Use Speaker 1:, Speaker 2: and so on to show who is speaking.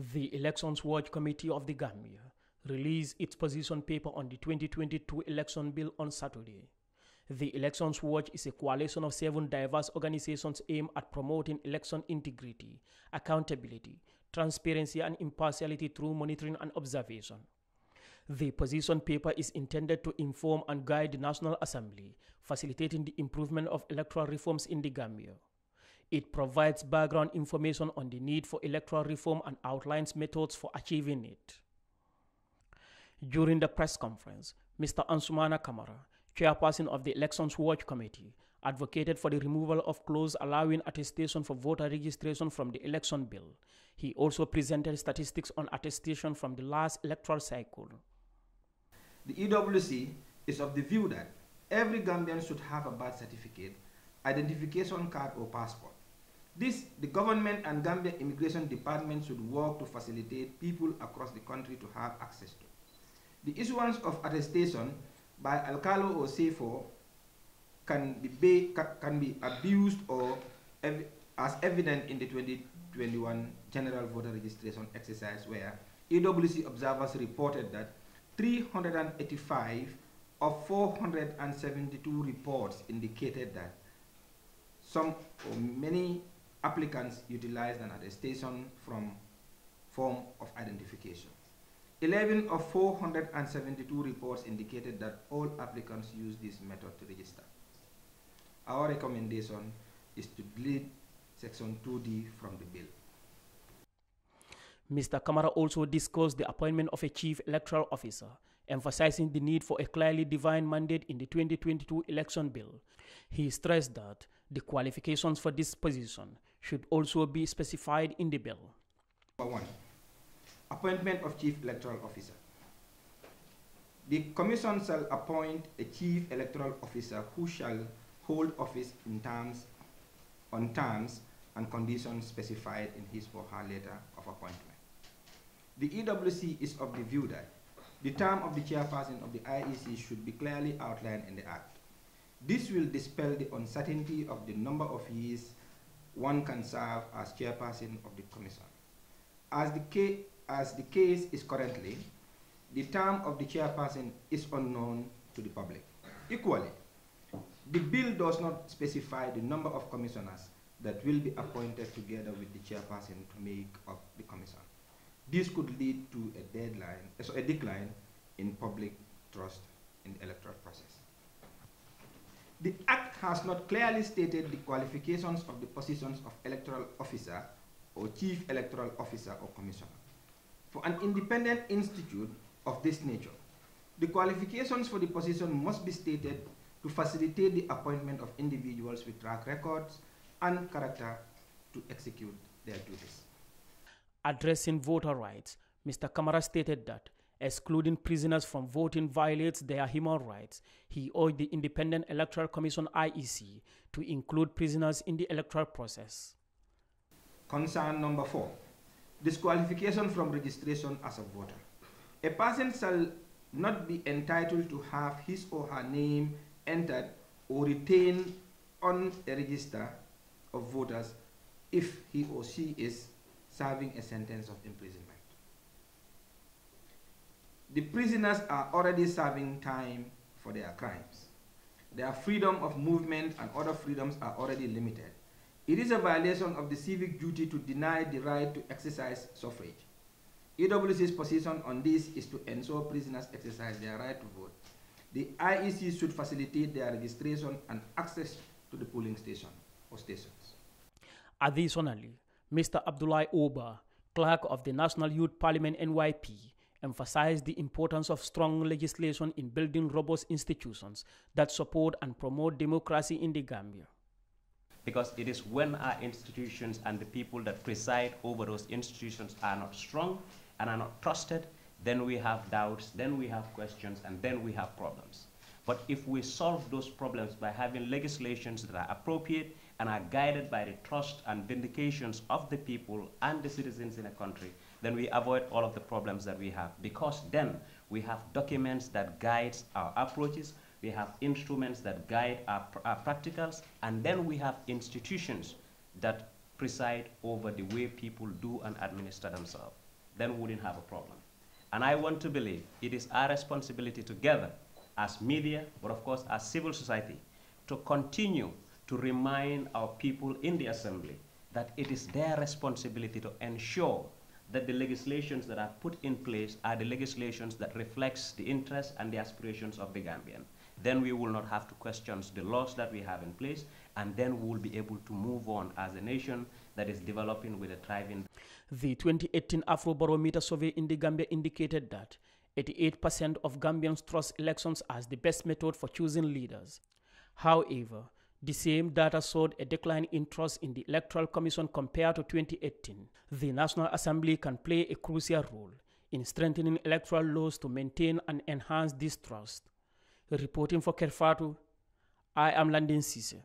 Speaker 1: The Elections Watch Committee of the Gambia released its position paper on the 2022 election bill on Saturday. The Elections Watch is a coalition of seven diverse organizations aimed at promoting election integrity, accountability, transparency, and impartiality through monitoring and observation. The position paper is intended to inform and guide the National Assembly, facilitating the improvement of electoral reforms in the Gambia. It provides background information on the need for electoral reform and outlines methods for achieving it. During the press conference, Mr. Ansumana Kamara, chairperson of the Elections Watch Committee, advocated for the removal of clause allowing attestation for voter registration from the election bill. He also presented statistics on attestation from the last electoral cycle.
Speaker 2: The EWC is of the view that every Gambian should have a birth certificate, identification card, or passport. This, the government and Gambia Immigration Department should work to facilitate people across the country to have access to. The issuance of attestation by Alkalo or Seyfo can be, can be abused or ev as evident in the 2021 General Voter Registration exercise where EWC observers reported that 385 of 472 reports indicated that some or many applicants utilized an attestation from form of identification. 11 of 472 reports indicated that all applicants use this method to register. Our recommendation is to delete section 2D from the bill.
Speaker 1: Mr. Kamara also discussed the appointment of a chief electoral officer, emphasizing the need for a clearly defined mandate in the 2022 election bill. He stressed that the qualifications for this position should also be specified in the bill.
Speaker 2: Number one, appointment of chief electoral officer. The commission shall appoint a chief electoral officer who shall hold office in terms, on terms and conditions specified in his or her letter of appointment. The EWC is of the view that the term of the chairperson of the IEC should be clearly outlined in the Act. This will dispel the uncertainty of the number of years one can serve as chairperson of the commission. As the, as the case is currently, the term of the chairperson is unknown to the public. Equally, the bill does not specify the number of commissioners that will be appointed together with the chairperson to make up the commission. This could lead to a deadline, so a decline in public trust in the electoral process. The Act has not clearly stated the qualifications of the positions of electoral officer or chief electoral officer or commissioner. For an independent institute of this nature, the qualifications for the position must be stated to facilitate the appointment of individuals with track records and character to execute their duties.
Speaker 1: Addressing voter rights, Mr. Kamara stated that excluding prisoners from voting violates their human rights. He urged the Independent Electoral Commission IEC to include prisoners in the electoral process.
Speaker 2: Concern number four, disqualification from registration as a voter. A person shall not be entitled to have his or her name entered or retained on a register of voters if he or she is serving a sentence of imprisonment. The prisoners are already serving time for their crimes. Their freedom of movement and other freedoms are already limited. It is a violation of the civic duty to deny the right to exercise suffrage. EWC's position on this is to ensure prisoners exercise their right to vote. The IEC should facilitate their registration and access to the polling station or stations.
Speaker 1: Additionally, Mr. Abdullah Oba, clerk of the National Youth Parliament NYP, emphasized the importance of strong legislation in building robust institutions that support and promote democracy in the Gambia.
Speaker 3: Because it is when our institutions and the people that preside over those institutions are not strong and are not trusted, then we have doubts, then we have questions, and then we have problems. But if we solve those problems by having legislations that are appropriate and are guided by the trust and vindications of the people and the citizens in a country, then we avoid all of the problems that we have. Because then we have documents that guide our approaches, we have instruments that guide our, our practicals, and then we have institutions that preside over the way people do and administer themselves. then we wouldn't have a problem. And I want to believe it is our responsibility together as media, but of course as civil society, to continue to remind our people in the assembly that it is their responsibility to ensure that the legislations that are put in place are the legislations that reflects the interests and the aspirations of the Gambian. Then we will not have to question the laws that we have in place, and then we will be able to move on as a nation that is developing with a thriving.
Speaker 1: The 2018 Afrobarometer survey in the Gambia indicated that 88% of Gambians trust elections as the best method for choosing leaders. However, the same data showed a decline in trust in the Electoral Commission compared to 2018. The National Assembly can play a crucial role in strengthening electoral laws to maintain and enhance this trust. Reporting for Kerr Fatou, I am Landin Sise.